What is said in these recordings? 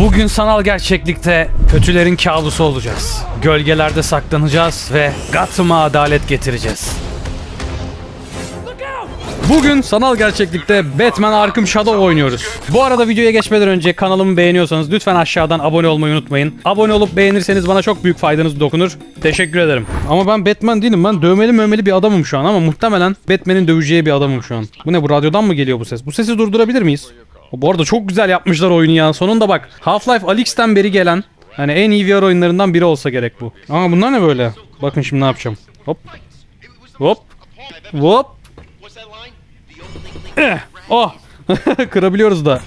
Bugün sanal gerçeklikte kötülerin kabusu olacağız. Gölgelerde saklanacağız ve Gotham'a adalet getireceğiz. Bugün sanal gerçeklikte Batman Arkham Shadow oynuyoruz. Bu arada videoya geçmeden önce kanalımı beğeniyorsanız lütfen aşağıdan abone olmayı unutmayın. Abone olup beğenirseniz bana çok büyük faydanız dokunur. Teşekkür ederim. Ama ben Batman değilim. Ben dövmeli mövmeli bir adamım şu an ama muhtemelen Batman'in döveceği bir adamım şu an. Bu ne bu radyodan mı geliyor bu ses? Bu sesi durdurabilir miyiz? Bu arada çok güzel yapmışlar oyunu ya. Sonunda bak Half-Life Alyx'ten beri gelen hani en iyi VR oyunlarından biri olsa gerek bu. Ama bunlar ne böyle? Bakın şimdi ne yapacağım. Hop. Hop. Hop. Eh, oh. Kırabiliyoruz da.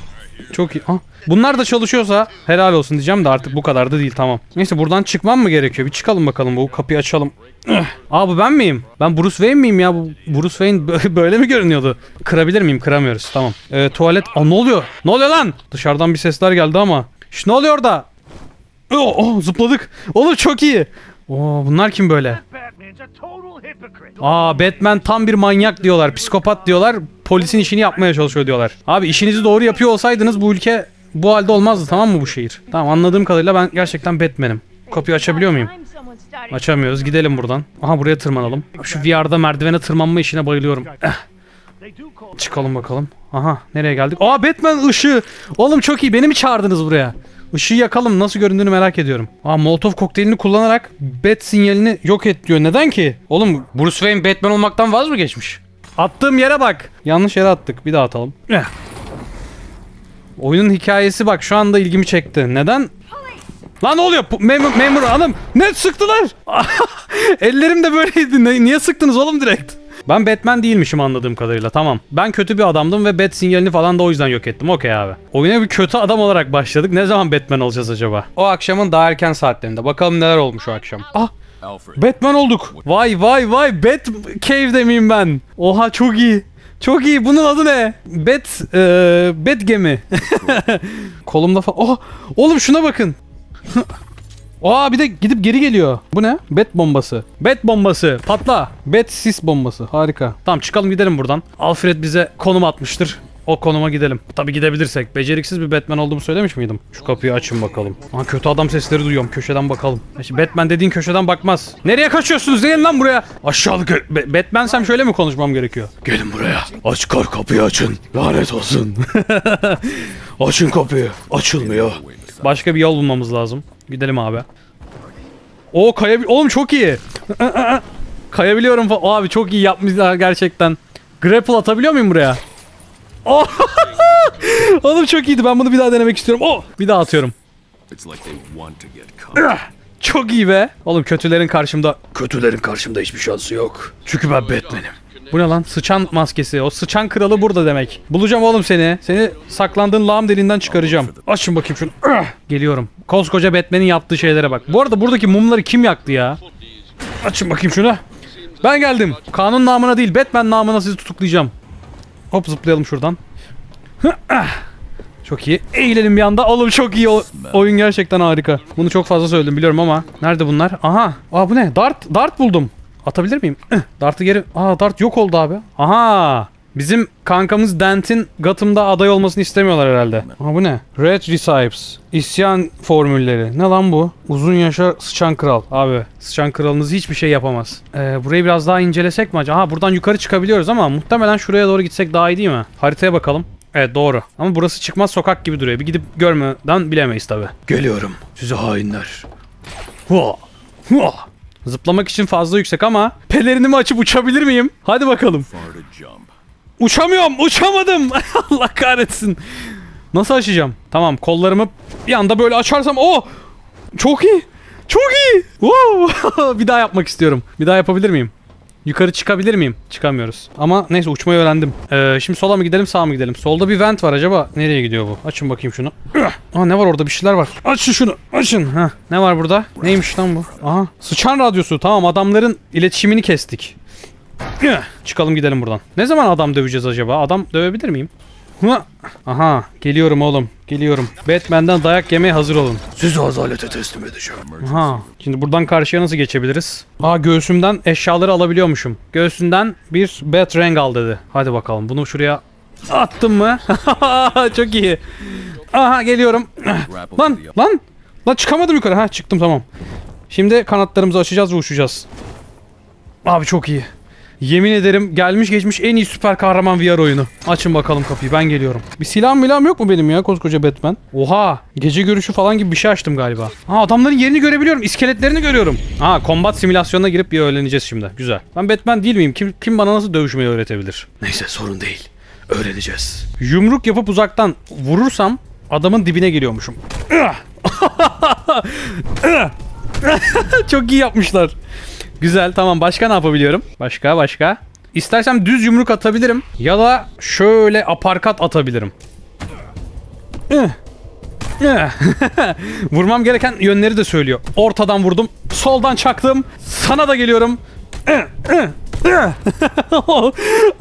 Çok iyi. Ah. Bunlar da çalışıyorsa helal olsun diyeceğim de artık bu kadar da değil tamam. Neyse buradan çıkmam mı gerekiyor? Bir çıkalım bakalım bu kapıyı açalım. Aa bu ben miyim? Ben Bruce Wayne miyim ya? Bruce Wayne bö- böyle mi görünüyordu? Kırabilir miyim? Kıramıyoruz. Tamam. Ee, tuvalet. Aa ne oluyor? Ne oluyor lan? Dışarıdan bir sesler geldi ama. Şş ne oluyor orada? Oh, oh zıpladık. Oğlum çok iyi. Oo bunlar kim böyle? Aa Batman tam bir manyak diyorlar. Psikopat diyorlar. Polisin işini yapmaya çalışıyor diyorlar. Abi işinizi doğru yapıyor olsaydınız bu ülke bu halde olmazdı tamam mı bu şehir? Tamam anladığım kadarıyla ben gerçekten Batman'im. Kapıyı açabiliyor muyum? Açamıyoruz. Gidelim buradan. Aha buraya tırmanalım. Şu VR'da merdivene tırmanma işine bayılıyorum. Eh, çıkalım bakalım. Aha nereye geldik? Aa Batman ışığı. Oğlum çok iyi. Beni mi çağırdınız buraya? Işığı yakalım. Nasıl göründüğünü merak ediyorum. Aa Molotov kokteylini kullanarak Bat sinyalini yok et diyor. Neden ki? Oğlum Bruce Wayne Batman olmaktan vaz mı geçmiş? Attığım yere bak. Yanlış yere attık. Bir daha atalım. Eh. Oyunun hikayesi bak şu anda ilgimi çekti. Neden? Lan ne oluyor? Memur, memur hanım ne sıktılar? Ellerim de böyleydi. Ne- niye sıktınız oğlum direkt? Ben Batman değilmişim anladığım kadarıyla tamam. Ben kötü bir adamdım ve Bat sinyalini falan da o yüzden yok ettim. Okey abi. Oyuna bir kötü adam olarak başladık. Ne zaman Batman olacağız acaba? O akşamın daha erken saatlerinde. Bakalım neler olmuş o akşam. Ah. Batman olduk. Vay vay vay Bat Cave'de miyim ben? Oha çok iyi. Çok iyi. Bunun adı ne? Bat, eee Bat gemi. Kolumda falan. Oh, oğlum şuna bakın. Aa bir de gidip geri geliyor. Bu ne? Bat bombası. Bat bombası. Patla. Bat sis bombası. Harika. Tamam çıkalım gidelim buradan. Alfred bize konum atmıştır. O konuma gidelim. Tabi gidebilirsek. Beceriksiz bir Batman olduğumu söylemiş miydim? Şu kapıyı açın bakalım. Aa kötü adam sesleri duyuyorum. Köşeden bakalım. Batman dediğin köşeden bakmaz. Nereye kaçıyorsunuz? Gelin lan buraya. Aşağılık. Ba- Batmansem şöyle mi konuşmam gerekiyor? Gelin buraya. Aç kar kapıyı açın. Lanet olsun. açın kapıyı. Açılmıyor. Başka bir yol bulmamız lazım. Gidelim abi. O kayabil... Oğlum çok iyi. Kayabiliyorum. Abi çok iyi yapmışlar gerçekten. Grapple atabiliyor muyum buraya? Oh! Oğlum çok iyiydi. Ben bunu bir daha denemek istiyorum. Oh! Bir daha atıyorum. Çok iyi be. Oğlum kötülerin karşımda... Kötülerin karşımda hiçbir şansı yok. Çünkü ben Batman'im. Bu ne lan? Sıçan maskesi. O sıçan kralı burada demek. Bulacağım oğlum seni. Seni saklandığın lağım deliğinden çıkaracağım. Açın bakayım şunu. Geliyorum. Koskoca Batman'in yaptığı şeylere bak. Bu arada buradaki mumları kim yaktı ya? Açın bakayım şunu. Ben geldim. Kanun namına değil Batman namına sizi tutuklayacağım. Hop zıplayalım şuradan. Çok iyi. Eğilelim bir anda. Oğlum çok iyi. O- oyun gerçekten harika. Bunu çok fazla söyledim biliyorum ama. Nerede bunlar? Aha. Aa bu ne? Dart. Dart buldum. Atabilir miyim? Dart'ı geri... Aa Dart yok oldu abi. Aha. Bizim kankamız Dent'in Gotham'da aday olmasını istemiyorlar herhalde. Aha bu ne? Red Recipes. İsyan formülleri. Ne lan bu? Uzun yaşa sıçan kral. Abi sıçan kralınız hiçbir şey yapamaz. Ee, burayı biraz daha incelesek mi acaba? Aha buradan yukarı çıkabiliyoruz ama muhtemelen şuraya doğru gitsek daha iyi değil mi? Haritaya bakalım. Evet doğru. Ama burası çıkmaz sokak gibi duruyor. Bir gidip görmeden bilemeyiz tabi. Geliyorum. Size hainler. Hua. Hua. Zıplamak için fazla yüksek ama pelerinimi açıp uçabilir miyim? Hadi bakalım. Uçamıyorum. Uçamadım. Allah kahretsin. Nasıl açacağım? Tamam kollarımı bir anda böyle açarsam o çok iyi. Çok iyi. Wow. bir daha yapmak istiyorum. Bir daha yapabilir miyim? Yukarı çıkabilir miyim? Çıkamıyoruz. Ama neyse uçmayı öğrendim. Ee, şimdi sola mı gidelim sağa mı gidelim? Solda bir vent var acaba. Nereye gidiyor bu? Açın bakayım şunu. Aa ne var orada bir şeyler var. Açın şunu. Açın. Heh. Ne var burada? Neymiş lan bu? Aha. Sıçan radyosu. Tamam adamların iletişimini kestik. Çıkalım gidelim buradan. Ne zaman adam döveceğiz acaba? Adam dövebilir miyim? Aha geliyorum oğlum. Geliyorum. Batman'den dayak yemeye hazır olun. Sizi azalete teslim edeceğim. Aha. Şimdi buradan karşıya nasıl geçebiliriz? Aa göğsümden eşyaları alabiliyormuşum. Göğsünden bir Batrang al dedi. Hadi bakalım bunu şuraya attım mı? Çok iyi. Aha geliyorum. Lan lan. Lan çıkamadım yukarı. Ha çıktım tamam. Şimdi kanatlarımızı açacağız ve uçacağız. Abi çok iyi. Yemin ederim gelmiş geçmiş en iyi süper kahraman VR oyunu. Açın bakalım kapıyı ben geliyorum. Bir silahım milahım yok mu benim ya koskoca Batman? Oha gece görüşü falan gibi bir şey açtım galiba. Ha adamların yerini görebiliyorum iskeletlerini görüyorum. Ha combat simülasyonuna girip bir öğreneceğiz şimdi. Güzel. Ben Batman değil miyim? Kim, kim bana nasıl dövüşmeyi öğretebilir? Neyse sorun değil. Öğreneceğiz. Yumruk yapıp uzaktan vurursam adamın dibine geliyormuşum. Çok iyi yapmışlar. Güzel tamam başka ne yapabiliyorum? Başka başka. İstersem düz yumruk atabilirim. Ya da şöyle aparkat atabilirim. Vurmam gereken yönleri de söylüyor. Ortadan vurdum. Soldan çaktım. Sana da geliyorum. Oo,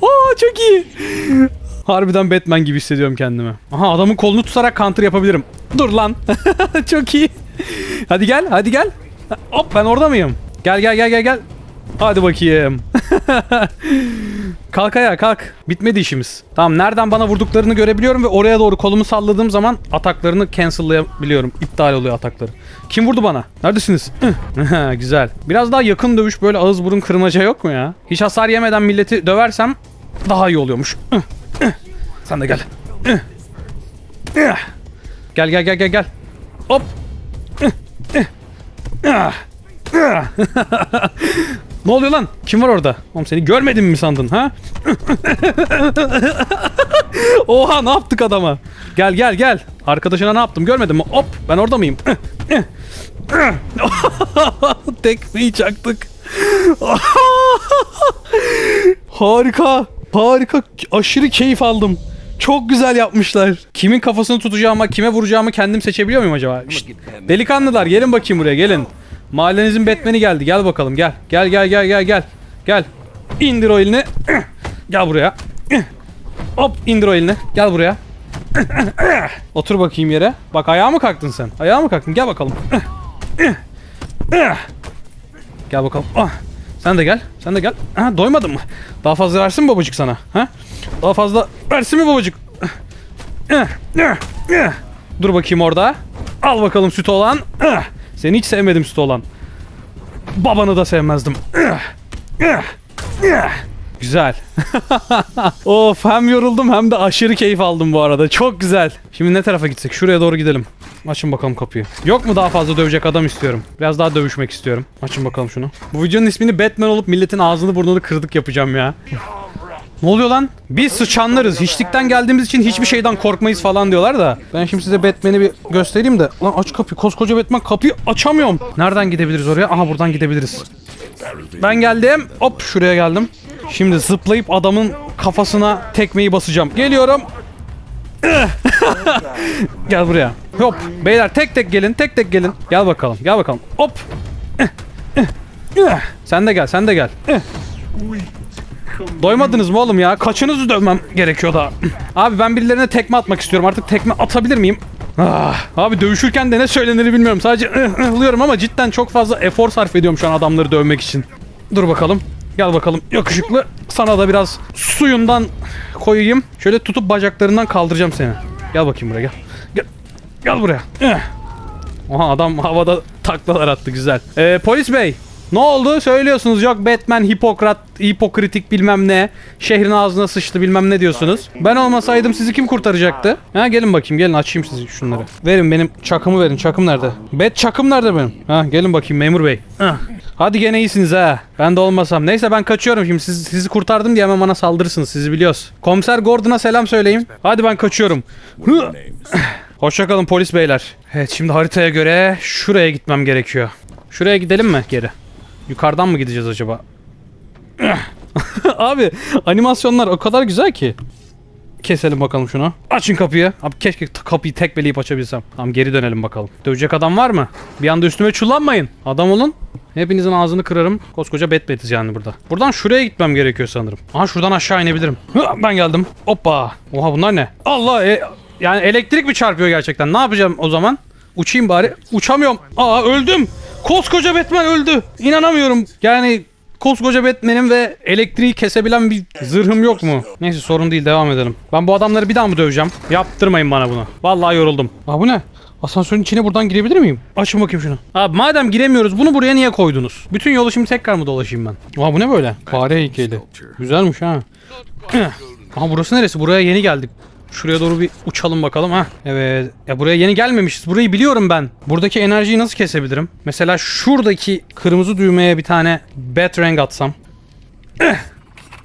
çok iyi. Harbiden Batman gibi hissediyorum kendimi. Aha adamın kolunu tutarak counter yapabilirim. Dur lan. çok iyi. Hadi gel, hadi gel. Hop ben orada mıyım? Gel gel gel gel gel. Hadi bakayım. kalk ayağa kalk. Bitmedi işimiz. Tamam nereden bana vurduklarını görebiliyorum ve oraya doğru kolumu salladığım zaman ataklarını cancellayabiliyorum. İptal oluyor atakları. Kim vurdu bana? Neredesiniz? Güzel. Biraz daha yakın dövüş böyle ağız burun kırmaca yok mu ya? Hiç hasar yemeden milleti döversem daha iyi oluyormuş. Sen de gel. Gel gel gel gel gel. Hop. Ne oluyor lan? Kim var orada? Oğlum seni görmedim mi sandın ha? Oha ne yaptık adama? Gel gel gel. Arkadaşına ne yaptım görmedin mi? Hop ben orada mıyım? Tekmeyi çaktık. harika. Harika. Aşırı keyif aldım. Çok güzel yapmışlar. Kimin kafasını tutacağıma, kime vuracağımı kendim seçebiliyor muyum acaba? Şşt, delikanlılar gelin bakayım buraya gelin. Mahallenizin Batman'i geldi. Gel bakalım gel. Gel gel gel gel gel. Gel. İndir o elini. Gel buraya. Hop indir o elini. Gel buraya. Otur bakayım yere. Bak ayağa mı kalktın sen? Ayağa mı kalktın? Gel bakalım. Gel bakalım. Ah. Sen de gel. Sen de gel. Ha, doymadın mı? Daha fazla versin mi babacık sana? Ha? Daha fazla versin mi babacık? Dur bakayım orada. Al bakalım süt olan. Seni hiç sevmedim süt olan. Babanı da sevmezdim. Güzel. of hem yoruldum hem de aşırı keyif aldım bu arada. Çok güzel. Şimdi ne tarafa gitsek? Şuraya doğru gidelim. Açın bakalım kapıyı. Yok mu daha fazla dövecek adam istiyorum. Biraz daha dövüşmek istiyorum. Açın bakalım şunu. Bu videonun ismini Batman olup milletin ağzını burnunu kırdık yapacağım ya. Ne oluyor lan? Biz sıçanlarız. Hiçlikten geldiğimiz için hiçbir şeyden korkmayız falan diyorlar da. Ben şimdi size Batman'i bir göstereyim de. Lan aç kapıyı. Koskoca Batman kapıyı açamıyorum. Nereden gidebiliriz oraya? Aha buradan gidebiliriz. Ben geldim. Hop şuraya geldim. Şimdi zıplayıp adamın kafasına tekmeyi basacağım. Geliyorum. Gel buraya. Hop. Beyler tek tek gelin. Tek tek gelin. Gel bakalım. Gel bakalım. Hop. Sen de gel. Sen de gel. Doymadınız mı oğlum ya? Kaçınızı dövmem gerekiyor da. Abi ben birilerine tekme atmak istiyorum. Artık tekme atabilir miyim? Ah, abi dövüşürken de ne söylenir bilmiyorum. Sadece ılıyorum ama cidden çok fazla efor sarf ediyorum şu an adamları dövmek için. Dur bakalım. Gel bakalım yakışıklı. Sana da biraz suyundan koyayım. Şöyle tutup bacaklarından kaldıracağım seni. Gel bakayım buraya gel. Gel, gel buraya. Eh. Oha adam havada taklalar attı güzel. Ee, polis bey ne oldu? Söylüyorsunuz yok Batman hipokrat, hipokritik bilmem ne. Şehrin ağzına sıçtı bilmem ne diyorsunuz. Ben olmasaydım sizi kim kurtaracaktı? Ha gelin bakayım gelin açayım sizi şunları. Verin benim çakımı verin. Çakım nerede? Bet çakım nerede benim? Ha gelin bakayım memur bey. Ah. Hadi gene iyisiniz ha. Ben de olmasam. Neyse ben kaçıyorum şimdi. Siz, sizi kurtardım diye hemen bana saldırırsınız. Sizi biliyoruz. Komiser Gordon'a selam söyleyin. Hadi ben kaçıyorum. Hoşçakalın polis beyler. Evet şimdi haritaya göre şuraya gitmem gerekiyor. Şuraya gidelim mi geri? Yukarıdan mı gideceğiz acaba? Abi animasyonlar o kadar güzel ki. Keselim bakalım şunu. Açın kapıyı. Abi keşke kapıyı tekmeleyip açabilsem. Tamam geri dönelim bakalım. Dövecek adam var mı? Bir anda üstüme çullanmayın. Adam olun. Hepinizin ağzını kırarım. Koskoca Batman'iz yani burada. Buradan şuraya gitmem gerekiyor sanırım. Aha şuradan aşağı inebilirim. Ben geldim. Hoppa. Oha bunlar ne? Allah e, yani elektrik mi çarpıyor gerçekten? Ne yapacağım o zaman? Uçayım bari. Uçamıyorum. Aa öldüm. Koskoca Batman öldü. İnanamıyorum. Yani koskoca Batman'im ve elektriği kesebilen bir zırhım yok mu? Neyse sorun değil devam edelim. Ben bu adamları bir daha mı döveceğim? Yaptırmayın bana bunu. Vallahi yoruldum. Aa bu ne? Asansörün içine buradan girebilir miyim? Açın bakayım şunu. Abi madem giremiyoruz bunu buraya niye koydunuz? Bütün yolu şimdi tekrar mı dolaşayım ben? Aa bu ne böyle? Fare heykeli. Güzelmiş ha. Aha burası neresi? Buraya yeni geldik. Şuraya doğru bir uçalım bakalım ha. Evet. Ya buraya yeni gelmemişiz. Burayı biliyorum ben. Buradaki enerjiyi nasıl kesebilirim? Mesela şuradaki kırmızı düğmeye bir tane Batarang atsam.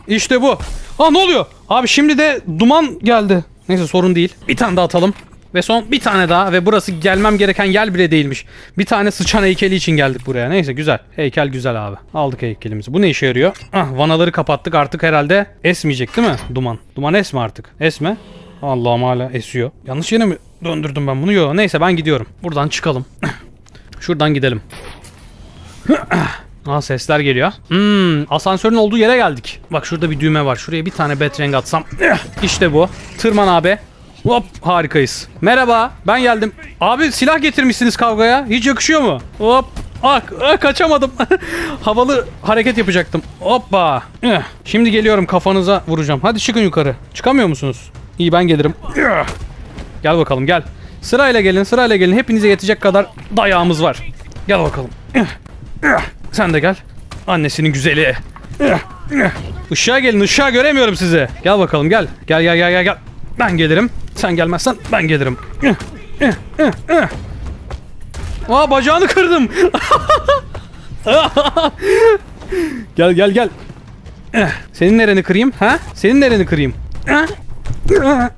İşte bu. Aa ne oluyor? Abi şimdi de duman geldi. Neyse sorun değil. Bir tane daha atalım. Ve son bir tane daha ve burası gelmem gereken yer bile değilmiş. Bir tane sıçan heykeli için geldik buraya. Neyse güzel. Heykel güzel abi. Aldık heykelimizi. Bu ne işe yarıyor? Ah vanaları kapattık artık herhalde esmeyecek değil mi duman? Duman esme artık. Esme. Allah'ım hala esiyor. Yanlış yere mi döndürdüm ben bunu? Yok. Neyse ben gidiyorum. Buradan çıkalım. Şuradan gidelim. Aa sesler geliyor. Hmm, asansörün olduğu yere geldik. Bak şurada bir düğme var. Şuraya bir tane batarang atsam. İşte bu. Tırman abi. Hop harikayız. Merhaba ben geldim. Abi silah getirmişsiniz kavgaya. Hiç yakışıyor mu? Hop. Ah, ah, kaçamadım. Havalı hareket yapacaktım. Hoppa. Şimdi geliyorum kafanıza vuracağım. Hadi çıkın yukarı. Çıkamıyor musunuz? İyi ben gelirim. Gel bakalım gel. Sırayla gelin sırayla gelin. Hepinize yetecek kadar dayağımız var. Gel bakalım. Sen de gel. Annesinin güzeli. Işığa gelin ışığa göremiyorum sizi. Gel bakalım gel. Gel gel gel gel gel. Ben gelirim. Sen gelmezsen ben gelirim. Aa bacağını kırdım. gel gel gel. Senin nereni kırayım? Ha? Senin nereni kırayım? Ha?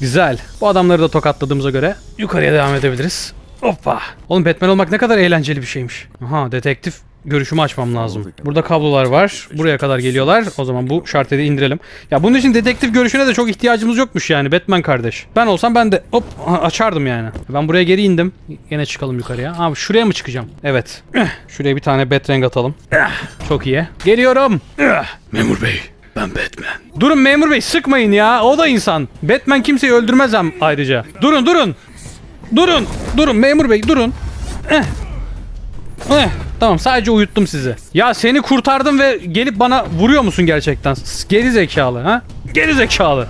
Güzel. Bu adamları da tokatladığımıza göre yukarıya devam edebiliriz. Hoppa. Oğlum Batman olmak ne kadar eğlenceli bir şeymiş. Aha detektif görüşümü açmam lazım. Burada kablolar var. Buraya kadar geliyorlar. O zaman bu şarteli indirelim. Ya bunun için detektif görüşüne de çok ihtiyacımız yokmuş yani Batman kardeş. Ben olsam ben de hop açardım yani. Ben buraya geri indim. Yine çıkalım yukarıya. Abi şuraya mı çıkacağım? Evet. Şuraya bir tane Batarang atalım. Çok iyi. Geliyorum. Memur Bey, ben Batman. Durun memur bey sıkmayın ya. O da insan. Batman kimseyi öldürmez hem ayrıca. Durun durun. Durun. Durun memur bey durun. Eh. Tamam sadece uyuttum sizi. Ya seni kurtardım ve gelip bana vuruyor musun gerçekten? Geri zekalı ha? Geri zekalı.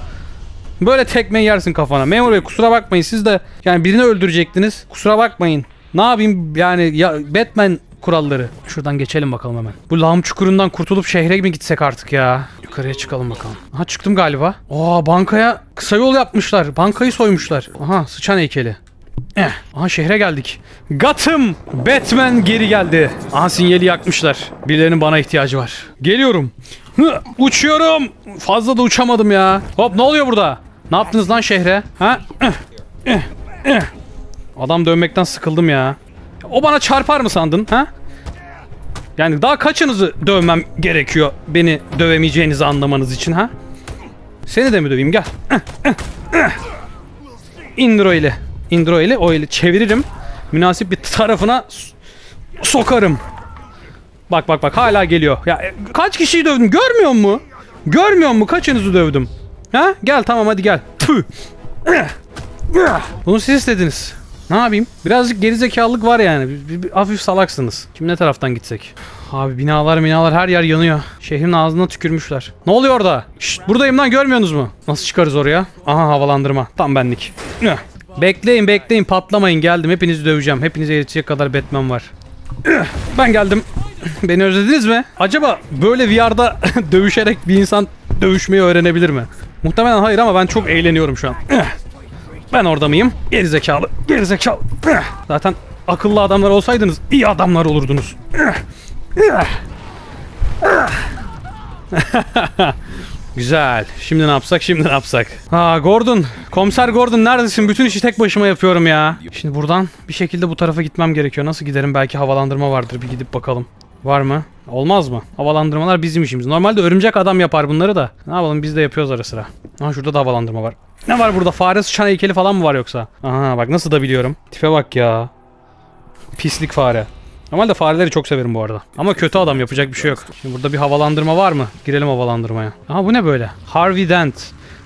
Böyle tekme yersin kafana. Memur bey kusura bakmayın siz de yani birini öldürecektiniz. Kusura bakmayın. Ne yapayım yani ya Batman kuralları. Şuradan geçelim bakalım hemen. Bu lağım çukurundan kurtulup şehre mi gitsek artık ya? Yukarıya çıkalım bakalım. Aha çıktım galiba. Aa bankaya kısa yol yapmışlar. Bankayı soymuşlar. Aha sıçan heykeli. Eh, aha şehre geldik. Gotham! Batman geri geldi. Aha sinyali yakmışlar. Birilerinin bana ihtiyacı var. Geliyorum. Hı, uçuyorum. Fazla da uçamadım ya. Hop ne oluyor burada? Ne yaptınız lan şehre? Ha? Eh, eh, eh. Adam dönmekten sıkıldım ya. O bana çarpar mı sandın? Ha? Yani daha kaçınızı dövmem gerekiyor beni dövemeyeceğinizi anlamanız için ha? Seni de mi döveyim gel. İndir o eli. İndir o eli çeviririm. Münasip bir tarafına sokarım. Bak bak bak hala geliyor. Ya e, kaç kişiyi dövdüm görmüyor mu? Görmüyor mu kaçınızı dövdüm? Ha? Gel tamam hadi gel. Bunu siz istediniz. Ne yapayım? Birazcık gerizekalılık var yani. Bir, bir- hafif salaksınız. Kim ne taraftan gitsek? Abi binalar binalar her yer yanıyor. Şehrin ağzına tükürmüşler. Ne oluyor orada? Şşt, buradayım lan görmüyorsunuz mu? Nasıl çıkarız oraya? Aha havalandırma. Tam benlik. Bekleyin bekleyin patlamayın geldim. Hepinizi döveceğim. Hepinize yetecek kadar Batman var. Ben geldim. Beni özlediniz mi? Acaba böyle VR'da dövüşerek bir insan dövüşmeyi öğrenebilir mi? Muhtemelen hayır ama ben çok eğleniyorum şu an. Ben orada mıyım? Gerizekalı. Gerizekalı. Eh. Zaten akıllı adamlar olsaydınız iyi adamlar olurdunuz. Güzel. Şimdi ne yapsak? Şimdi ne yapsak? Ha Gordon. Komiser Gordon neredesin? Bütün işi tek başıma yapıyorum ya. Şimdi buradan bir şekilde bu tarafa gitmem gerekiyor. Nasıl giderim? Belki havalandırma vardır. Bir gidip bakalım. Var mı? Olmaz mı? Havalandırmalar bizim işimiz. Normalde örümcek adam yapar bunları da. Ne yapalım biz de yapıyoruz ara sıra. Ha şurada da havalandırma var. Ne var burada? Fare sıçan heykeli falan mı var yoksa? Aha bak nasıl da biliyorum. Tipe bak ya. Pislik fare. Normalde fareleri çok severim bu arada. Ama kötü adam yapacak bir şey yok. Şimdi burada bir havalandırma var mı? Girelim havalandırmaya. Aha bu ne böyle? Harvey Dent.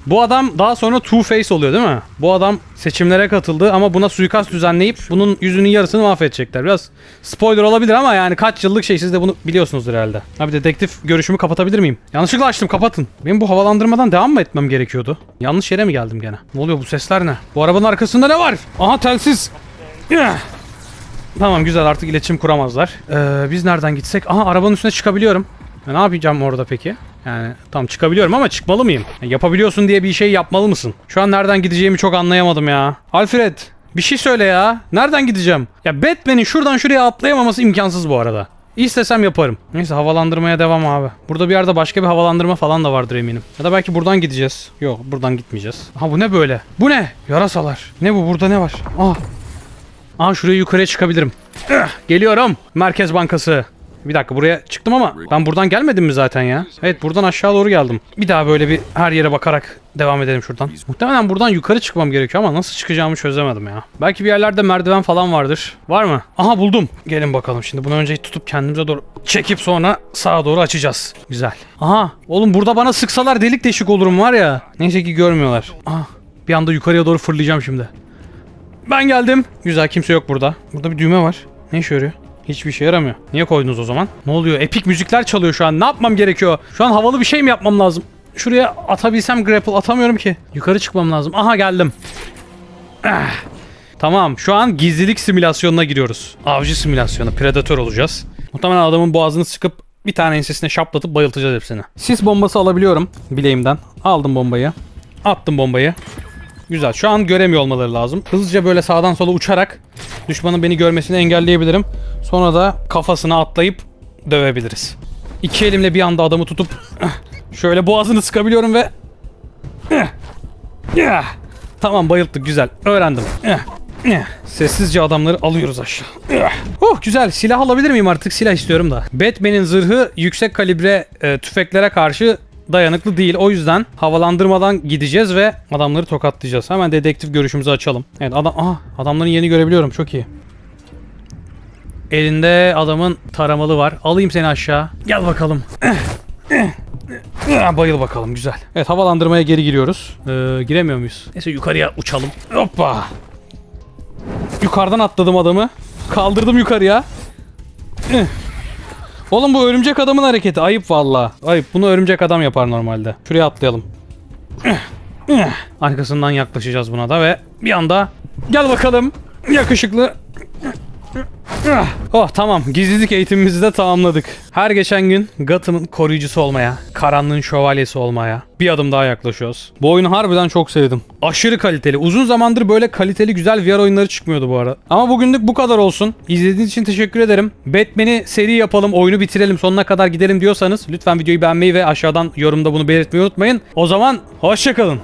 Bu adam daha sonra Two-Face oluyor değil mi? Bu adam seçimlere katıldı ama buna suikast düzenleyip bunun yüzünün yarısını mahvedecekler. Biraz spoiler olabilir ama yani kaç yıllık şey siz de bunu biliyorsunuzdur herhalde. Abi dedektif görüşümü kapatabilir miyim? Yanlışlıkla açtım kapatın. Benim bu havalandırmadan devam mı etmem gerekiyordu? Yanlış yere mi geldim gene? Ne oluyor bu sesler ne? Bu arabanın arkasında ne var? Aha telsiz. Tamam güzel artık iletişim kuramazlar. Ee, biz nereden gitsek? Aha arabanın üstüne çıkabiliyorum. Ya ne yapacağım orada peki? Yani tam çıkabiliyorum ama çıkmalı mıyım? Ya yapabiliyorsun diye bir şey yapmalı mısın? Şu an nereden gideceğimi çok anlayamadım ya. Alfred bir şey söyle ya. Nereden gideceğim? Ya Batman'in şuradan şuraya atlayamaması imkansız bu arada. İstesem yaparım. Neyse havalandırmaya devam abi. Burada bir yerde başka bir havalandırma falan da vardır eminim. Ya da belki buradan gideceğiz. Yok buradan gitmeyeceğiz. Ha bu ne böyle? Bu ne? Yarasalar. Ne bu? Burada ne var? Aa Aa şuraya yukarıya çıkabilirim. Geliyorum. Merkez Bankası. Bir dakika buraya çıktım ama ben buradan gelmedim mi zaten ya? Evet buradan aşağı doğru geldim. Bir daha böyle bir her yere bakarak devam edelim şuradan. Muhtemelen buradan yukarı çıkmam gerekiyor ama nasıl çıkacağımı çözemedim ya. Belki bir yerlerde merdiven falan vardır. Var mı? Aha buldum. Gelin bakalım şimdi bunu önce tutup kendimize doğru çekip sonra sağa doğru açacağız. Güzel. Aha oğlum burada bana sıksalar delik deşik olurum var ya. Neyse ki görmüyorlar. Aha bir anda yukarıya doğru fırlayacağım şimdi. Ben geldim. Güzel kimse yok burada. Burada bir düğme var. Ne işe yarıyor? Hiçbir işe yaramıyor. Niye koydunuz o zaman? Ne oluyor? Epik müzikler çalıyor şu an. Ne yapmam gerekiyor? Şu an havalı bir şey mi yapmam lazım? Şuraya atabilsem grapple atamıyorum ki. Yukarı çıkmam lazım. Aha geldim. Ah. Tamam şu an gizlilik simülasyonuna giriyoruz. Avcı simülasyonu. Predatör olacağız. Muhtemelen adamın boğazını sıkıp bir tane ensesine şaplatıp bayıltacağız hepsini. Sis bombası alabiliyorum bileğimden. Aldım bombayı. Attım bombayı. Güzel. Şu an göremiyor olmaları lazım. Hızlıca böyle sağdan sola uçarak düşmanın beni görmesini engelleyebilirim. Sonra da kafasına atlayıp dövebiliriz. İki elimle bir anda adamı tutup şöyle boğazını sıkabiliyorum ve. Tamam bayılttık güzel. Öğrendim. Sessizce adamları alıyoruz aşağı. Oh güzel. Silah alabilir miyim artık? Silah istiyorum da. Batman'in zırhı yüksek kalibre e, tüfeklere karşı dayanıklı değil. O yüzden havalandırmadan gideceğiz ve adamları tokatlayacağız. Hemen dedektif görüşümüzü açalım. Evet adam aha adamların yeni görebiliyorum. Çok iyi. Elinde adamın taramalı var. Alayım seni aşağı. Gel bakalım. Ah, Bayıl bakalım güzel. Evet havalandırmaya geri giriyoruz. Ee, giremiyor muyuz? Neyse yukarıya uçalım. Hoppa. Yukarıdan atladım adamı. Kaldırdım yukarıya. Oğlum bu örümcek adamın hareketi. Ayıp valla. Ayıp. Bunu örümcek adam yapar normalde. Şuraya atlayalım. Arkasından yaklaşacağız buna da ve bir anda gel bakalım. Yakışıklı. Oh tamam gizlilik eğitimimizi de tamamladık. Her geçen gün Gotham'ın koruyucusu olmaya, karanlığın şövalyesi olmaya bir adım daha yaklaşıyoruz. Bu oyunu harbiden çok sevdim. Aşırı kaliteli. Uzun zamandır böyle kaliteli güzel VR oyunları çıkmıyordu bu arada. Ama bugünlük bu kadar olsun. İzlediğiniz için teşekkür ederim. Batman'i seri yapalım, oyunu bitirelim, sonuna kadar gidelim diyorsanız lütfen videoyu beğenmeyi ve aşağıdan yorumda bunu belirtmeyi unutmayın. O zaman hoşçakalın.